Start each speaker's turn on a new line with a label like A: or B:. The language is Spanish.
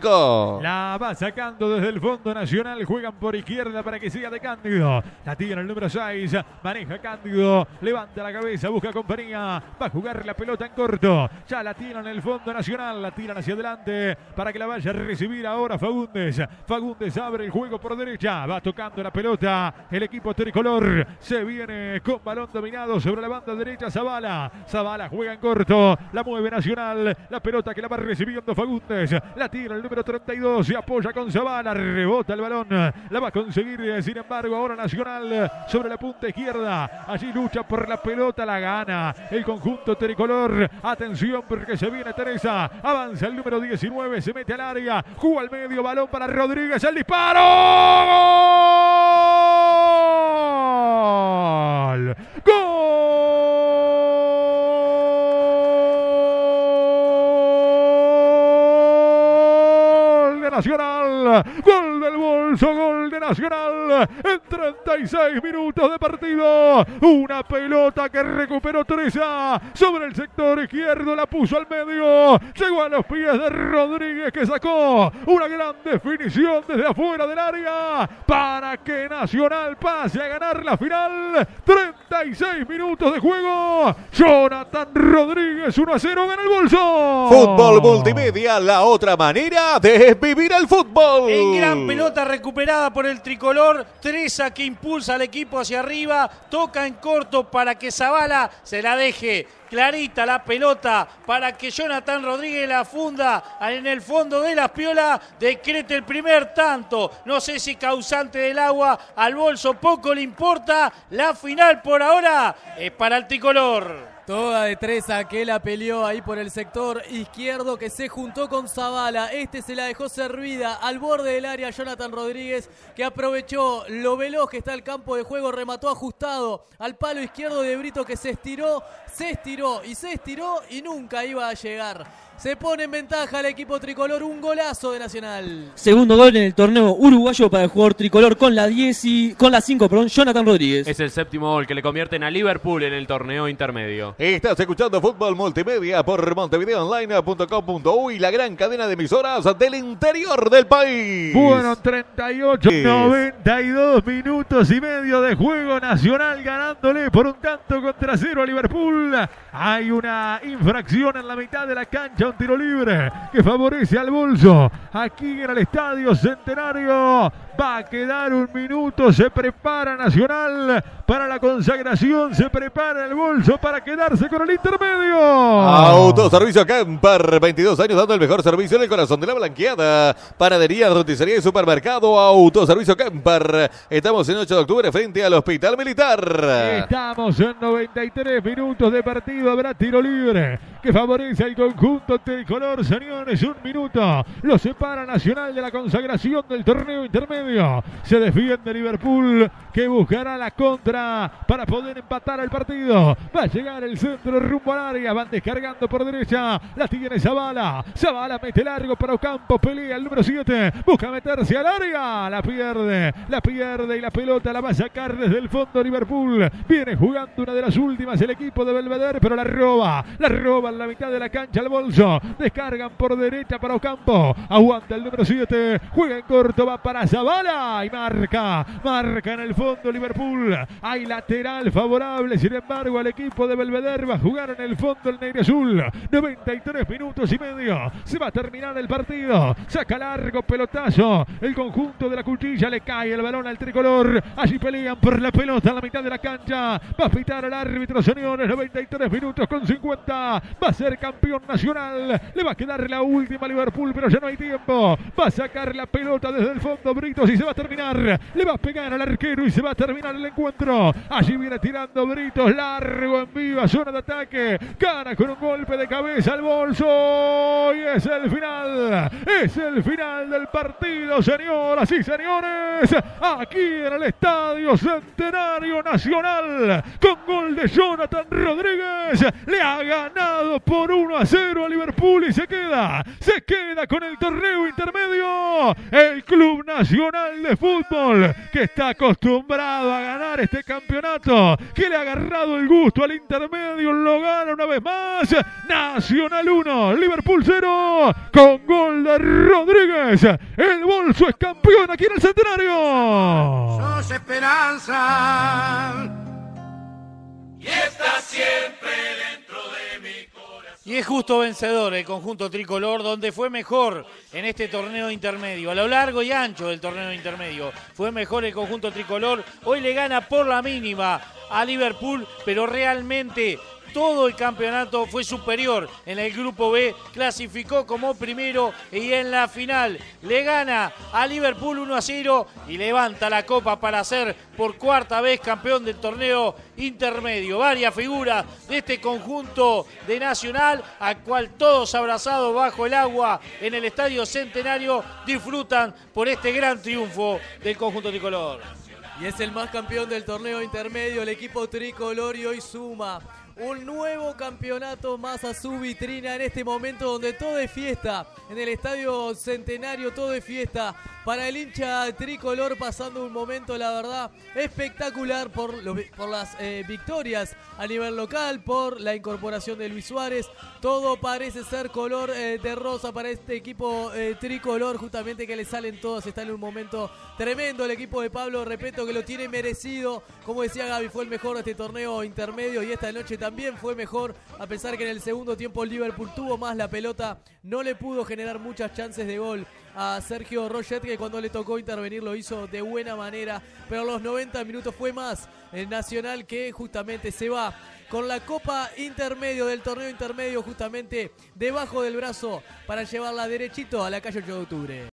A: 5.
B: La va sacando desde el fondo nacional. Juegan por izquierda para que siga de Cándido. La tiene el número 6. Maneja Cándido. Levanta la cabeza. Busca compañía. Va a jugar la pelota en corto. Ya la tiran en el fondo nacional. La tiran hacia adelante para que la vaya a recibir ahora Fagundes. Fagundes abre el juego por derecha. Va tocando la pelota. El equipo tricolor se viene con balón dominado sobre la banda derecha. Zabala. Zabala juega en corto. La mueve Nacional. La pelota que la va recibiendo Fagundes. La tira el número 32. Se apoya con Zabala. Rebota el balón. La va a conseguir. Sin embargo, ahora Nacional sobre la punta izquierda. Allí lucha por la pelota. La gana el conjunto tricolor. Atención porque se viene Teresa. Avanza el número 19. Se mete al área. Juega al medio. Balón para Rodríguez. El disparo. ¡Gol! ¡Gol! Nacional. Gol del bolso. Gol de Nacional. En 36 minutos de partido. Una pelota que recuperó Teresa. Sobre el sector izquierdo. La puso al medio. Llegó a los pies de Rodríguez que sacó una gran definición desde afuera del área. Para que Nacional pase a ganar la final. 36 minutos de juego. Jonathan Rodríguez 1 a 0 gana el bolso.
A: Fútbol multimedia, la otra manera de vivir el fútbol.
C: En gran pelota recuperada por el tricolor. Teresa que impulsa al equipo hacia arriba. Toca en corto para que Zavala se la deje clarita la pelota para que Jonathan Rodríguez la funda en el fondo de la piola, decrete el primer tanto. No sé si causante del agua al bolso poco le importa. La final por ahora es para el tricolor.
D: Toda de Teresa que la peleó ahí por el sector izquierdo que se juntó con Zavala. Este se la dejó servida al borde del área Jonathan Rodríguez que aprovechó lo veloz que está el campo de juego, remató ajustado al palo izquierdo de Brito que se estiró, se estiró y se estiró y nunca iba a llegar. Se pone en ventaja el equipo tricolor, un golazo de Nacional.
E: Segundo gol en el torneo uruguayo para el jugador tricolor con la 10 y con la 5, perdón, Jonathan Rodríguez.
F: Es el séptimo gol que le convierten a Liverpool en el torneo intermedio.
A: Estás escuchando Fútbol Multimedia por montevideoonline.com.uy, la gran cadena de emisoras del interior del país.
B: Bueno, 38, 92 minutos y medio de juego nacional ganándole por un tanto contra cero a Liverpool. Hay una infracción en la mitad de la cancha, un tiro libre que favorece al bolso. Aquí en el Estadio Centenario va a quedar un minuto, se prepara Nacional para la consagración, se prepara el bolso para quedarse con el intermedio.
A: Autoservicio Camper, 22 años dando el mejor servicio en el corazón de la blanqueada. Panadería, roticería y supermercado. Autoservicio Camper. Estamos en 8 de octubre frente al Hospital Militar.
B: Estamos en 93 minutos de partido. Habrá tiro libre que favorece al conjunto tricolor. Señores, un minuto. Lo separa Nacional de la consagración del torneo intermedio. Se defiende Liverpool que buscará la contra para poder empatar el partido. Va a llegar el centro rumbo al área. Van descargando por derecha. La tiene Zavala. Zavala mete largo para Ocampo. Pelea el número 7. Busca meterse al área. La pierde. La pierde y la pelota la va a sacar desde el fondo Liverpool. Viene jugando una de las últimas el equipo de Belvedere, pero la roba. La roba en la mitad de la cancha al bolso. Descargan por derecha para Ocampo. Aguanta el número 7. Juega en corto. Va para Zavala y marca, marca en el fondo Liverpool. Hay lateral favorable, sin embargo, al equipo de Belvedere va a jugar en el fondo el negro azul. 93 minutos y medio. Se va a terminar el partido. Saca largo pelotazo. El conjunto de la cuchilla le cae el balón al tricolor. Allí pelean por la pelota a la mitad de la cancha. Va a pitar el árbitro, señores. 93 minutos con 50. Va a ser campeón nacional. Le va a quedar la última a Liverpool, pero ya no hay tiempo. Va a sacar la pelota desde el fondo Britos y se va a terminar. Le va a pegar al arquero y se va a terminar el encuentro. Allí viene tirando Britos. Largo en viva. Zona de ataque. Gana con un golpe de cabeza al bolso. Y es el final. Es el final del partido, señoras y señores. Aquí en el Estadio Centenario Nacional. Con gol de Jonathan Rodríguez. Le ha ganado por 1 a 0 a Liverpool y se queda. Se queda con el torneo intermedio. El Club Nacional de Fútbol, que está acostumbrado a ganar este campeonato, que le ha agarrado el gusto al intermedio, lo gana una vez más. Nacional 1, Liverpool 0, con gol de Rodríguez. El bolso es campeón aquí en el centenario.
G: Sos esperanza.
C: Y es justo vencedor el conjunto tricolor, donde fue mejor en este torneo intermedio. A lo largo y ancho del torneo intermedio fue mejor el conjunto tricolor. Hoy le gana por la mínima a Liverpool, pero realmente todo el campeonato fue superior. En el grupo B clasificó como primero y en la final le gana a Liverpool 1 a 0 y levanta la copa para ser por cuarta vez campeón del torneo intermedio. Varias figuras de este conjunto de Nacional, al cual todos abrazados bajo el agua en el Estadio Centenario disfrutan por este gran triunfo del conjunto tricolor.
D: Y es el más campeón del torneo intermedio, el equipo tricolor y hoy suma un nuevo campeonato más a su vitrina en este momento donde todo es fiesta. En el Estadio Centenario todo es fiesta. Para el hincha tricolor pasando un momento, la verdad, espectacular por, por las eh, victorias a nivel local, por la incorporación de Luis Suárez. Todo parece ser color eh, de rosa para este equipo eh, tricolor, justamente que le salen todos. Está en un momento tremendo el equipo de Pablo Repeto que lo tiene merecido. Como decía Gaby, fue el mejor de este torneo intermedio y esta noche también fue mejor. A pesar que en el segundo tiempo Liverpool tuvo más la pelota, no le pudo generar muchas chances de gol a Sergio Roget, que cuando le tocó intervenir lo hizo de buena manera, pero los 90 minutos fue más el Nacional que justamente se va con la Copa Intermedio del torneo intermedio justamente debajo del brazo para llevarla derechito a la calle 8 de octubre.